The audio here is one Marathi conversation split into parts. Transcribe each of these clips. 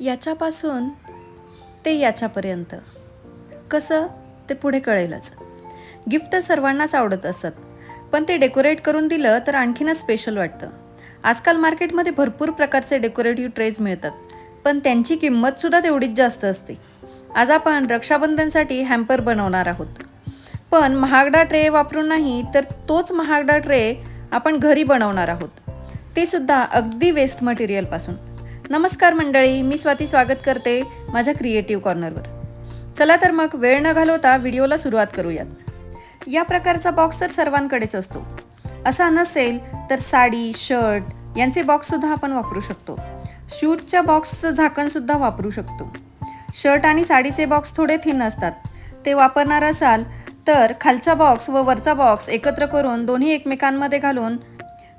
याच्यापासून ते याच्यापर्यंत. कसं? ते पुढे कळेलच. गिफ्ट तर सर्वांनाच आवडत असत. पण ते डेकोरेट करून दिलं तर आणखीनच स्पेशल वाटतं. आजकाल मार्केटमध्ये भरपूर प्रकारचे डेकोरेटिव्ह ट्रेज मिळतात. पण त्यांची किंमतसुद्धा तेवढीच जास्त असते. आज आपण रक्षाबंधनसाठी हॅम्पर बनवणार आहोत. पण महागडा ट्रे वापरून नाही तर तोच महागडा ट्रे आपण घरी बनवणार आहोत. ते सुद्धा अगदी वेस्ट मटेरियलपासून नमस्कार मंडळी मी स्वाती स्वागत करते माझ्या क्रिएटिव्ह कॉर्नरवर चला तर मग वेळ न घालवता व्हिडिओला सुरुवात करूयात. या प्रकारचा बॉक्स तर सर्वांकडेच असतो. असा नसेल तर साडी शर्ट यांचे बॉक्ससुद्धा आपण वापरू शकतो. शूजच्या बॉक्सचं झाकणसुद्धा वापरू शकतो. शर्ट आणि साडीचे बॉक्स थोडे थिन असतात. ते वापरणार असाल तर खालचा बॉक्स व वरचा बॉक्स एकत्र करून दोन्ही एकमेकांमध्ये घालून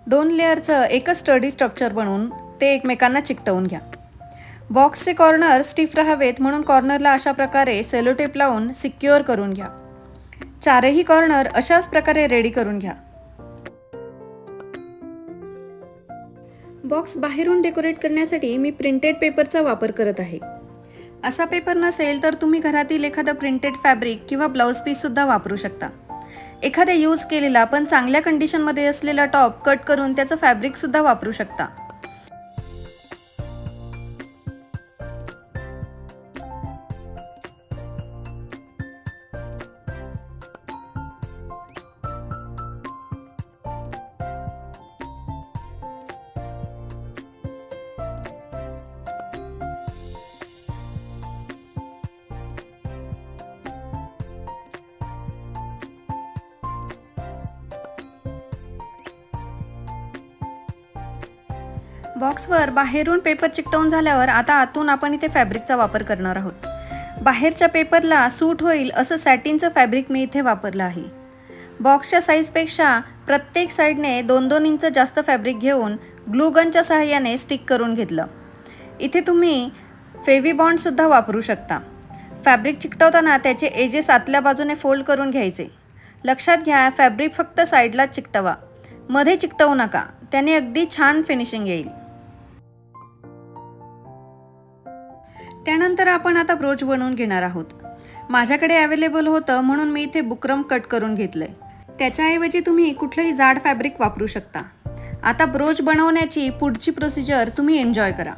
दोन लेअरचं एकच स्टडी स्ट्रक्चर बनवून ते एकमेकांना चिकटवून घ्या. बॉक्सचे कॉर्नर स्टिफ राहावेत म्हणून कॉर्नरला अशा प्रकारे सेलोटेप लावून सिक्युअर करून घ्या. चारही कॉर्नर अशाच प्रकारे रेडी करून घ्या. बॉक्स बाहेरून डेकोरेट करण्यासाठी मी प्रिंटेड पेपरचा वापर करत आहे. असा पेपर नसेल तर तुम्ही घरातील एखादं प्रिंटेड फॅब्रिक किंवा ब्लाऊज पीससुद्धा वापरू शकता. एखाद्या यूज केलेला पण चांगल्या कंडिशनमध्ये असलेला टॉप कट करून त्याचं फॅब्रिकसुद्धा वापरू शकता. बॉक्सवर बाहेरून पेपर चिकटवून झाल्यावर आता आतून आपण इथे फॅब्रिकचा वापर करणार आहोत. बाहेरच्या पेपरला सूट होईल असं सॅटिनचं फॅब्रिक मी इथे वापरलं आहे. बॉक्सच्या साईजपेक्षा प्रत्येक साईडने दोन दोन इंच जास्त फॅब्रिक घेऊन ग्लूगनच्या सहाय्याने स्टिक करून घेतलं. इथे तुम्ही फेवी बॉन्डसुद्धा वापरू शकता. फॅब्रिक चिकटवताना त्याचे एजेस आतल्या बाजूने फोल्ड करून घ्यायचे. लक्षात घ्या फॅब्रिक फक्त साईडला चिकटवा. मध्ये चिकटवू नका. त्याने अगदी छान फिनिशिंग येईल. त्यानंतर आपण आता ब्रोच बनवून घेणार आहोत. माझ्याकडे अवेलेबल होतं म्हणून मी इथे बुकरम कट करून घेतलं आहे त्याच्याऐवजी तुम्ही कुठलंही जाड फॅब्रिक वापरू शकता. आता ब्रोच बनवण्याची पुढची प्रोसिजर तुम्ही एन्जॉय करा.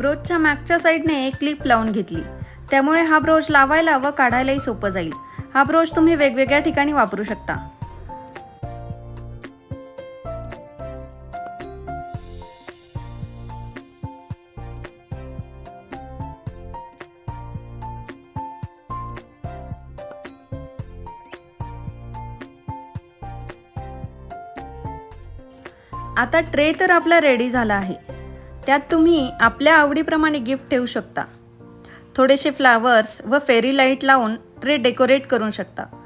ब्रोचच्या मागच्या साईडने एक क्लिप लावून घेतली. त्यामुळे हा ब्रोच लावायला व काढायलाही सोपं जाईल. हा ब्रोच तुम्ही वेगवेगळ्या ठिकाणी वापरू शकता. आता ट्रे तर आपला रेडी झाला आहे. त्यात तुम्ही आपल्या आवडीप्रमाणे गिफ्ट ठेवू शकता. थोडेसे फ्लावर्स व फेरी लाइट लावून ट्रे डेकोरेट करू शकता.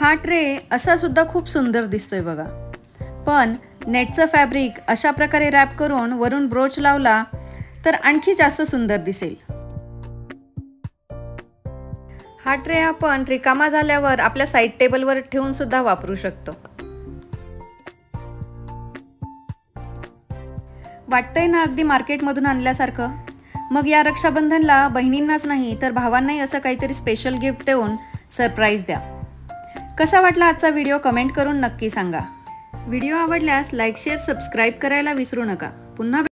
हा ट्रे असा सुद्धा खूप सुंदर दिसतोय बघा. पण नेटचं फॅब्रिक अशा प्रकारे रॅप करून वरून ब्रोच लावला तर आणखी जास्त सुंदर दिसेल. हा ट्रे आपण रिकामा झाल्यावर आपल्या साईड टेबलवर ठेवून सुद्धा वापरू शकतो. वाटतंय ना अगदी मार्केटमधून आणल्यासारखं? मग या रक्षाबंधनला बहिणींनाच नाही तर भावांनाही असं काहीतरी स्पेशल गिफ्ट देऊन सरप्राईज द्या. कसा वाटला आजचा व्हिडिओ कमेंट करून नक्की सांगा. व्हिडिओ आवडल्यास लाईक शेअर सबस्क्राईब करायला विसरू नका. पुन्हा